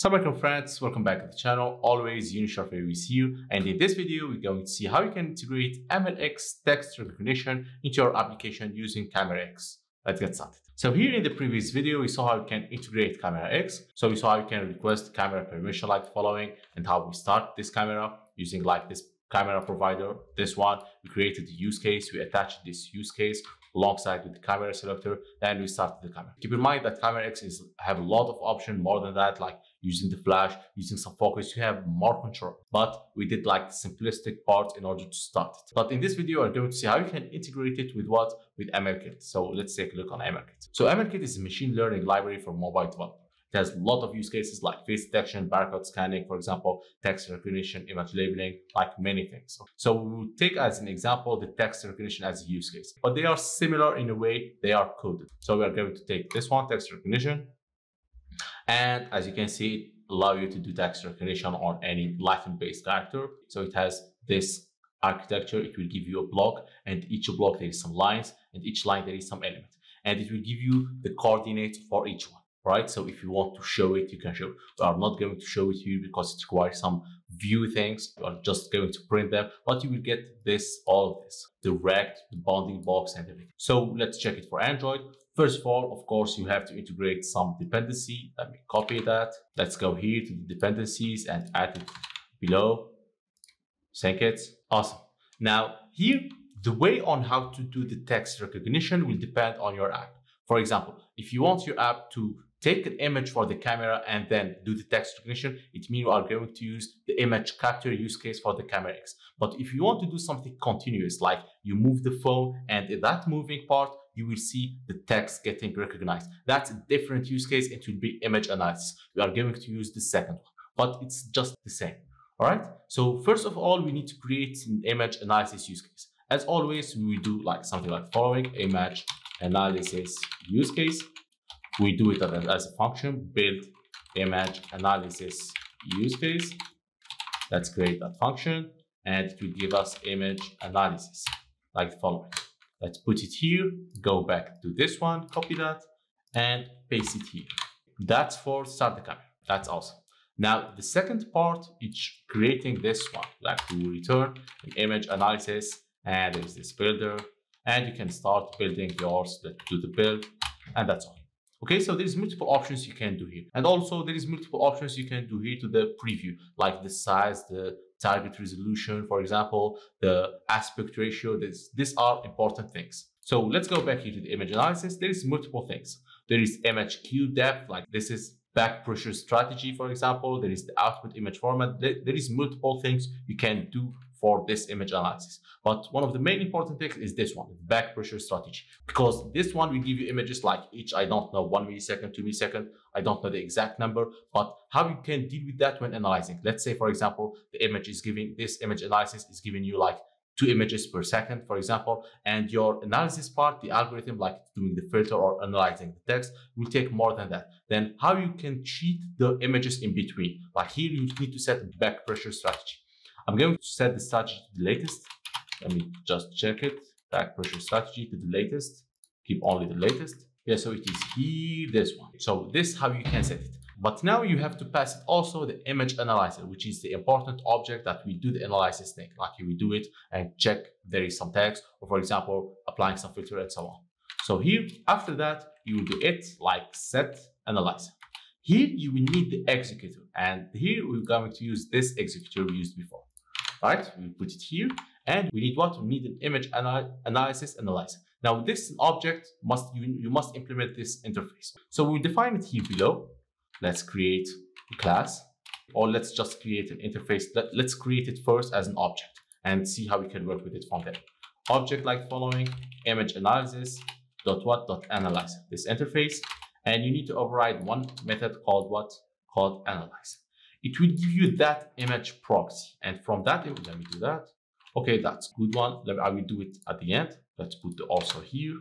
Assalamualaikum friends, welcome back to the channel. Always Unisharp with you. And in this video, we're going to see how you can integrate MLKit text recognition into your application using Camera X. Let's get started. So here in the previous video, we saw how you can integrate Camera X. So we saw how you can request camera permission like the following and how we start this camera using like this camera provider. This one, we created the use case, we attached this use case alongside with the camera selector, then we started the camera. Keep in mind that Camera X is have a lot of options more than that, like using the flash, using some focus, you have more control. But we did like the simplistic part in order to start it. But in this video, I'm going to see how you can integrate it with what? With MLKit. So let's take a look on MLKit. So MLKit is a machine learning library for mobile development. It has a lot of use cases like face detection, barcode scanning, for example, text recognition, image labeling, like many things. So we will take as an example the text recognition as a use case, but they are similar in a way they are coded. So we are going to take this one, text recognition, and as you can see, it allow you to do text recognition on any Latin-based character. So it has this architecture. It will give you a block and each block there is some lines and each line there is some element. And it will give you the coordinates for each one, right? So if you want to show it, you can show. We are not going to show it here because it requires some view things. You are just going to print them, but you will get this, all of this, direct, bounding box and everything. So let's check it for Android. First of all, of course, you have to integrate some dependency. Let me copy that. Let's go here to the dependencies and add it below. Sync it. Awesome. Now here, the way on how to do the text recognition will depend on your app. For example, if you want your app to take an image for the camera and then do the text recognition, it means you are going to use the image capture use case for the camera X. But if you want to do something continuous, like you move the phone and in that moving part, you will see the text getting recognized. That's a different use case. It will be image analysis. We are going to use the second one, but it's just the same. All right. So first of all, we need to create an image analysis use case. As always, we do like something like following image analysis use case. We do it as a function, build image analysis use case. Let's create that function and it will give us image analysis like the following. Let's put it here, go back to this one, copy that, and paste it here. That's for start the camera. That's awesome. Now, the second part is creating this one, like to return an image analysis, and there's this builder, and you can start building yours, let's do the build, and that's all. Okay, so there's multiple options you can do here. And also there is multiple options you can do here to the preview, like the size, the target resolution, for example, the aspect ratio. This, these are important things. So let's go back here to the image analysis. There is multiple things. There is queue depth, like this is back pressure strategy, for example. There is the output image format. There is multiple things you can do for this image analysis. But one of the main important things is this one, back pressure strategy. Because this one will give you images like each, I don't know, one millisecond, two millisecond, I don't know the exact number, but how you can deal with that when analyzing. Let's say, for example, the image is giving, this image analysis is giving you like two images per second, for example, and your analysis part, the algorithm like doing the filter or analyzing the text will take more than that. Then how you can cheat the images in between. Like here, you need to set back pressure strategy. I'm going to set the strategy to the latest. Let me just check it. Back pressure strategy to the latest. Keep only the latest. Yeah, so it is here, this one. So this how you can set it. But now you have to pass it also the image analyzer, which is the important object that we do the analysis thing. Like we do it and check there is some text, or for example, applying some filter and so on. So here, after that, you will do it like set analyzer. Here you will need the executor, and here we're going to use this executor we used before right? We put it here and we need what? We need an image anal analysis analyzer. Now this object must, you, you must implement this interface. So we define it here below. Let's create a class or let's just create an interface. Let, let's create it first as an object and see how we can work with it from there. Object like following image analysis dot what dot analyze this interface and you need to override one method called what called analyze it will give you that image proxy. And from that image, let me do that. Okay, that's good one. Let I will do it at the end. Let's put the also here.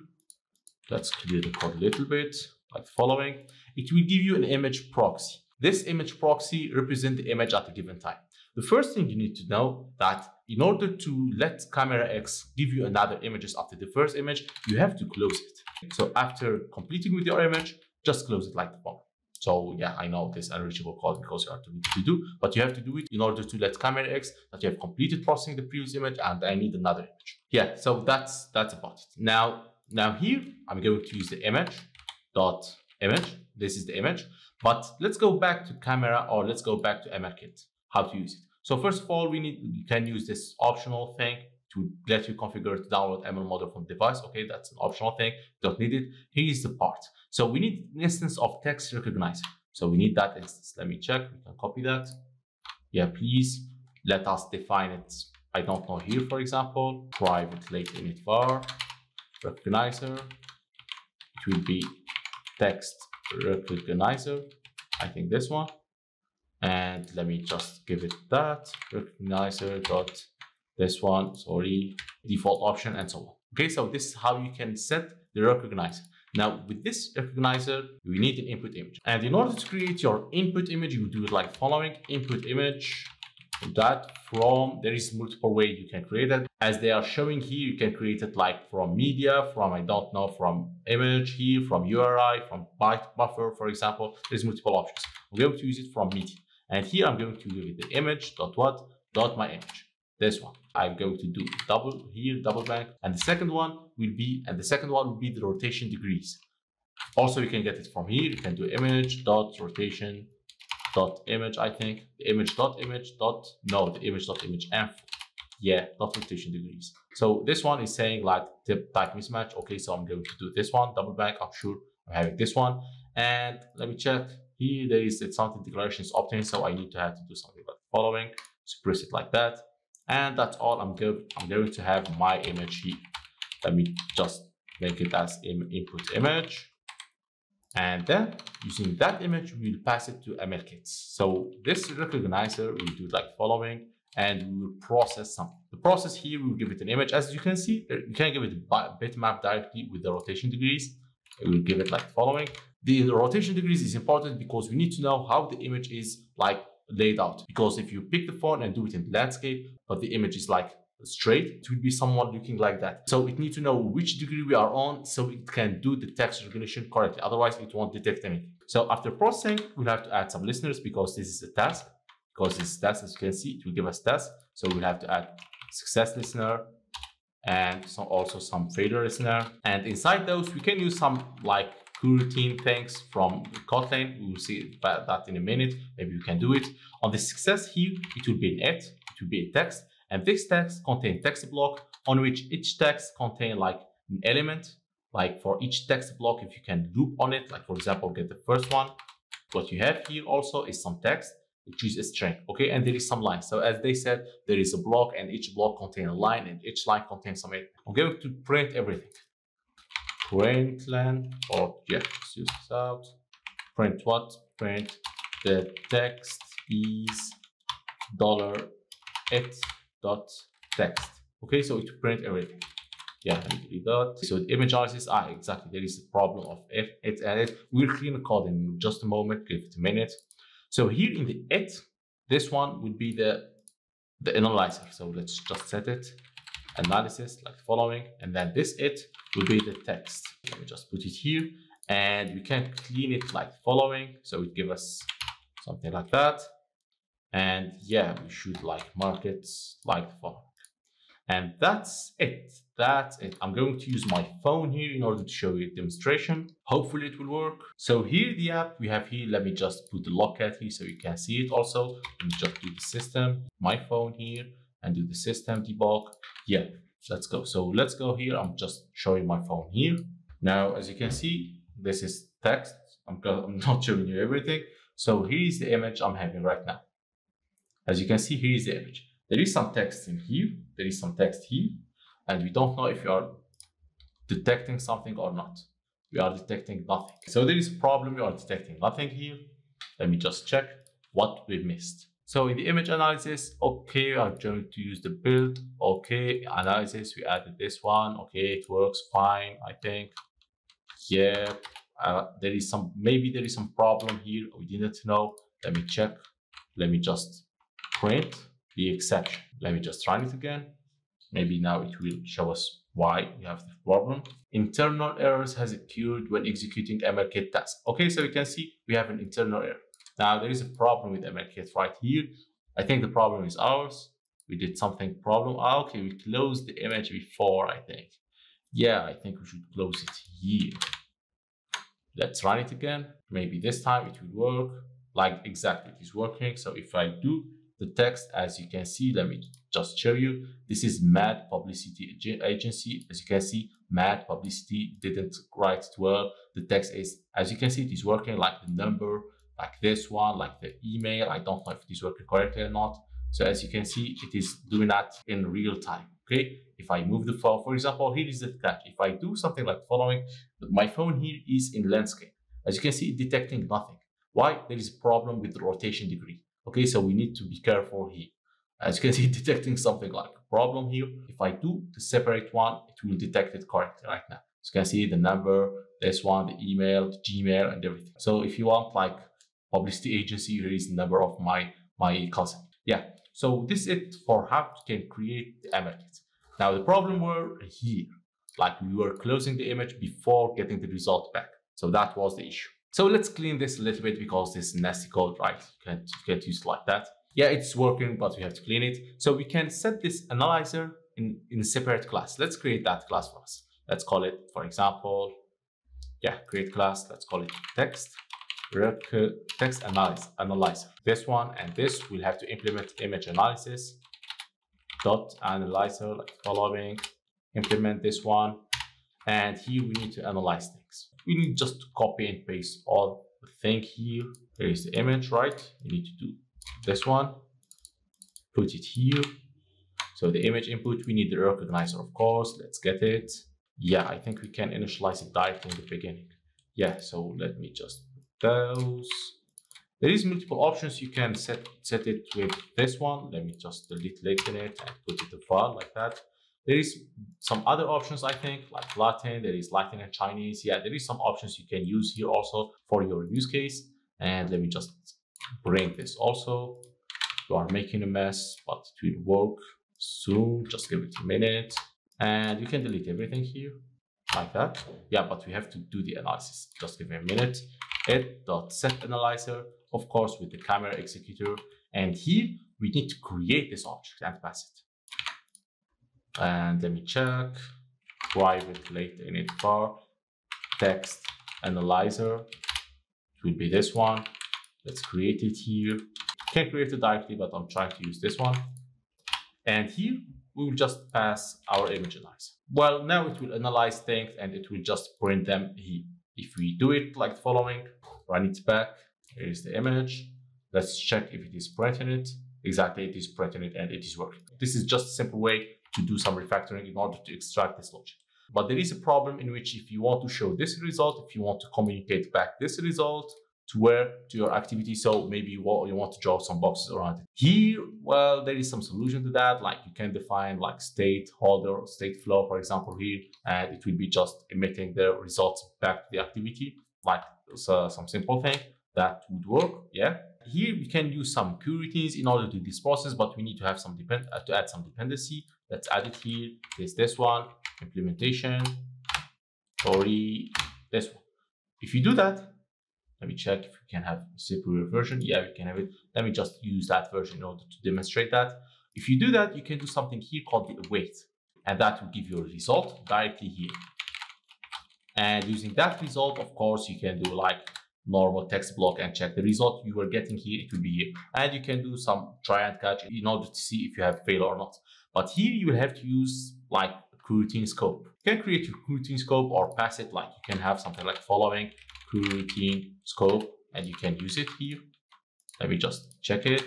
Let's clear the code a little bit, like following. It will give you an image proxy. This image proxy represents the image at a given time. The first thing you need to know that in order to let camera X give you another images after the first image, you have to close it. So after completing with your image, just close it like the following. So yeah, I know this unreachable code because you are too to do, but you have to do it in order to let camera X that you have completed processing the previous image and I need another image. Yeah, so that's that's about it. Now, now here I'm going to use the image dot image. This is the image, but let's go back to camera or let's go back to MLKit, how to use it. So first of all, we need you can use this optional thing to let you configure to download ML model from device. Okay, that's an optional thing. Don't need it. Here is the part. So we need an instance of text recognizer. So we need that instance. Let me check. We can copy that. Yeah, please let us define it. I don't know here, for example, private late init var recognizer. It will be text recognizer. I think this one. And let me just give it that recognizer dot this one, sorry, default option and so on. Okay, so this is how you can set the recognizer. Now with this recognizer, we need an input image. And in order to create your input image, you do it like following input image that from there is multiple way you can create it as they are showing here you can create it like from media from i don't know from image here from uri from byte buffer for example there's multiple options i'm going to use it from media and here i'm going to give it the image dot what dot my image this one. I'm going to do double here double bang and the second one will be and the second one will be the rotation degrees. Also you can get it from here. You can do image dot rotation dot image i think. The image dot image dot no the image dot image and yeah dot rotation degrees. So this one is saying like tip type mismatch. Okay so i'm going to do this one double bang i'm sure i'm having this one. And let me check. Here there is something declaration is obtained so i need to have to do something like following. Suppress it like that and that's all i'm going i'm going to have my image here. Let me just make it as Im input image. And then using that image we'll pass it to mlkits so this recognizer will do like following and we will process some. The process here we will give it an image. As you can see you can give it bitmap directly with the rotation degrees. We will give it like following. The rotation degrees is important because we need to know how the image is like laid out. Because if you pick the phone and do it in landscape but the image is like straight it will be somewhat looking like that. So it needs to know which degree we are on so it can do the text recognition correctly. Otherwise it won't detect anything. So after processing we'll have to add some listeners because this is a task. Because this task as you can see it will give us task. So we'll have to add success listener and some also some failure listener. And inside those we can use some like routine things from Kotlin. We will see that in a minute. Maybe you can do it. On the success here, it will be an it, it will be a text. And this text contain text block on which each text contain like an element. Like for each text block, if you can loop on it, like for example, get the first one. What you have here also is some text, which is a string, okay? And there is some line. So as they said, there is a block and each block contain a line and each line contains some element. I'm going to print everything println or yeah, let's use this out. Print what? Print the text is dollar it dot text. Okay, so it print everything. Yeah, me that. So the image analysis, ah, exactly. There is a problem of if it's added. We'll clean the code in just a moment, give it a minute. So here in the it, this one would be the the analyzer. So let's just set it analysis like following and then this it will be the text. Let me just put it here. And we can clean it like following. So it give us something like that. And yeah we should like mark it like following. And that's it. That's it. I'm going to use my phone here in order to show you a demonstration. Hopefully it will work. So here the app we have here. Let me just put the logcat here so you can see it also. Let me just do the system. My phone here and do the system debug. Yeah, let's go. So let's go here. I'm just showing my phone here. Now, as you can see, this is text. I'm, I'm not showing you everything. So here is the image I'm having right now. As you can see, here is the image. There is some text in here. There is some text here. And we don't know if you are detecting something or not. We are detecting nothing. So there is a problem. We are detecting nothing here. Let me just check what we missed. So in the image analysis, okay, I'm going to use the build. Okay, analysis, we added this one. Okay, it works fine, I think. Yeah, uh, there is some, maybe there is some problem here. We didn't know. Let me check. Let me just print the exception. Let me just run it again. Maybe now it will show us Why we have the problem? Internal errors has occurred when executing MLKit task. Okay, so you can see we have an internal error. Now there is a problem with MLKit right here. I think the problem is ours. We did something problem. Ah, okay, we closed the image before, I think. Yeah, I think we should close it here. Let's run it again. Maybe this time it will work like exactly it is working. So if I do the text, as you can see, let me just show you. This is Mad Publicity Agency. As you can see, Mad Publicity didn't write it well. The text is, as you can see, it is working like the number, like this one, like the email. I don't know if it is working correctly or not. So as you can see, it is doing that in real time. Okay. If I move the phone, for example, here is the catch. If I do something like following, my phone here is in landscape. As you can see, detecting nothing. Why? There is a problem with the rotation degree. Okay, so we need to be careful here. As you can see, detecting something like a problem here. If I do the separate one, it will detect it correctly right now. As you can see the number, this one, the email, the Gmail, and everything. So if you want like publicity agency, the number of my, my cousin. Yeah, so this is it for how you can create the MLKit. Now the problem were here, like we were closing the image before getting the result back. So that was the issue. So let's clean this a little bit because this nasty code, right? You can't get used like that. Yeah, it's working, but we have to clean it. So we can set this analyzer in, in a separate class. Let's create that class for us. Let's call it, for example, yeah, create class. Let's call it text text analysis analyzer. This one and this will have to implement image analysis dot analyzer like following. Implement this one, and here we need to analyze things we need just to copy and paste all the thing here. There is the image, right? You need to do this one, put it here. So the image input, we need the recognizer, of course. Let's get it. Yeah, I think we can initialize it directly in the beginning. Yeah, so let me just those. There is multiple options. You can set, set it with this one. Let me just delete Latin it and put it a file like that. There is some other options, I think, like Latin, there is Latin and Chinese. Yeah, there is some options you can use here also for your use case. And let me just bring this also. You are making a mess, but it will work soon. Just give it a minute. And you can delete everything here like that. Yeah, but we have to do the analysis. Just give me a minute. It dot set analyzer, of course, with the camera executor. And here we need to create this object and pass it. And let me check. Private late init var text analyzer. It will be this one. Let's create it here. Can't create it directly, but I'm trying to use this one. And here we will just pass our image analyzer. Well, now it will analyze things and it will just print them here. If we do it like the following, run it back. Here is the image. Let's check if it is it. Exactly, it is it and it is working. This is just a simple way to do some refactoring in order to extract this logic. But there is a problem in which if you want to show this result, if you want to communicate back this result to where to your activity, so maybe you want, you want to draw some boxes around it. Here, well, there is some solution to that, like you can define like state holder state flow, for example, here, and it will be just emitting the results back to the activity, like so some simple thing that would work, yeah. Here we can use some coroutines in order to do this process, but we need to have some depend uh, to add some dependency Let's add it here. There's this one, implementation, sorry, this one. If you do that, let me check if we can have a superior version. Yeah, we can have it. Let me just use that version in order to demonstrate that. If you do that, you can do something here called the await, and that will give you a result directly here. And using that result, of course, you can do like normal text block and check the result you were getting here. It will be here. And you can do some try and catch in order to see if you have failed or not. But here you will have to use like a coroutine scope. You can create your coroutine scope or pass it like you can have something like following coroutine scope and you can use it here. Let me just check it.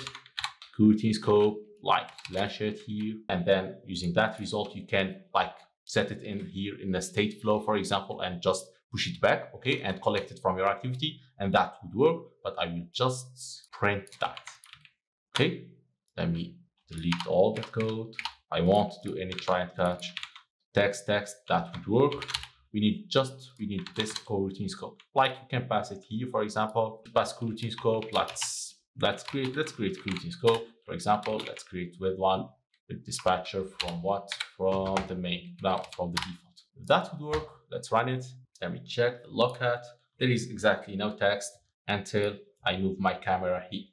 Coroutine scope, like lash it here. And then using that result, you can like set it in here in the state flow, for example, and just push it back, okay, and collect it from your activity, and that would work, but I will just print that, okay? Let me delete all that code. I won't do any try and catch text text that would work. We need just, we need this coroutine scope. Like you can pass it here, for example, pass coroutine scope. Let's, let's create, let's create coroutine scope. For example, let's create with one with dispatcher from what? From the main, now from the default. If that would work, let's run it. Let me check the logcat. There is exactly no text until I move my camera here.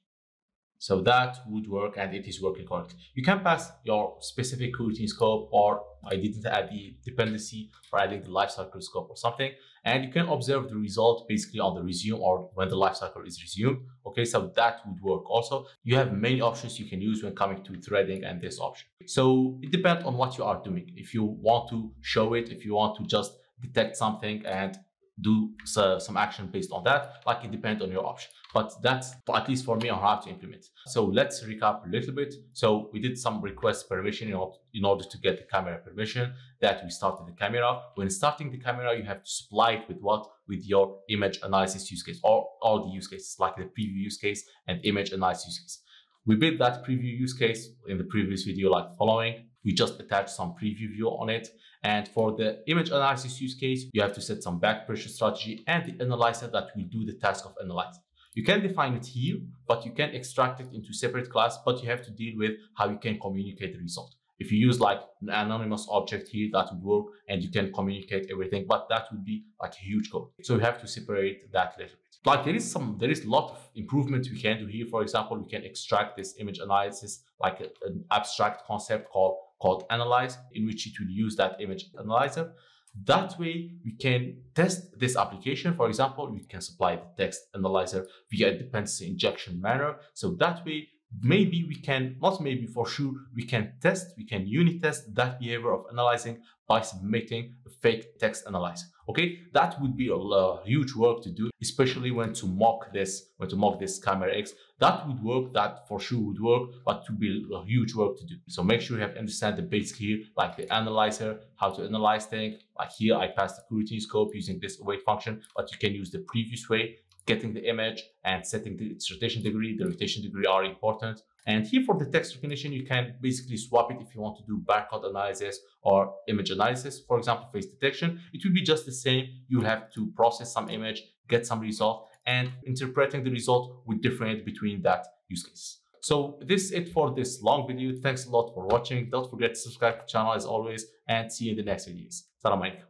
So that would work and it is working correctly. You can pass your specific routine scope or I didn't add uh, the dependency for adding the lifecycle scope or something. And you can observe the result basically on the resume or when the lifecycle is resumed. Okay, so that would work also. You have many options you can use when coming to threading and this option. So it depends on what you are doing. If you want to show it, if you want to just detect something and do uh, some action based on that. Like it depends on your option, but that's at least for me on how to implement. So let's recap a little bit. So we did some request permission in order, in order to get the camera permission that we started the camera. When starting the camera, you have to supply it with what? With your image analysis use case or all the use cases like the preview use case and image analysis use case. We built that preview use case in the previous video like following. We just attached some preview view on it and for the image analysis use case, you have to set some back pressure strategy and the analyzer that will do the task of analyzing. You can define it here, but you can extract it into separate class, but you have to deal with how you can communicate the result. If you use like an anonymous object here, that would work and you can communicate everything, but that would be like a huge code. So you have to separate that little bit. Like there is some, there is a lot of improvements we can do here. For example, we can extract this image analysis like a, an abstract concept called called analyze, in which it will use that image analyzer. That way, we can test this application. For example, we can supply the text analyzer via dependency injection manner. So that way, maybe we can, not maybe for sure, we can test, we can unit test that behavior of analyzing by submitting a fake text analyzer. Okay, that would be a, a huge work to do, especially when to mock this, when to mock this camera X. That would work, that for sure would work, but to be a huge work to do. So make sure you have understand the basics here, like the analyzer, how to analyze things. Like here, I passed the coroutine scope using this await function, but you can use the previous way getting the image and setting the, its rotation degree. The rotation degree are important. And here for the text recognition, you can basically swap it if you want to do barcode analysis or image analysis. For example, face detection, it will be just the same. You'll have to process some image, get some result, and interpreting the result will differentiate between that use case. So this is it for this long video. Thanks a lot for watching. Don't forget to subscribe to the channel as always and see you in the next videos. Salam alaikum.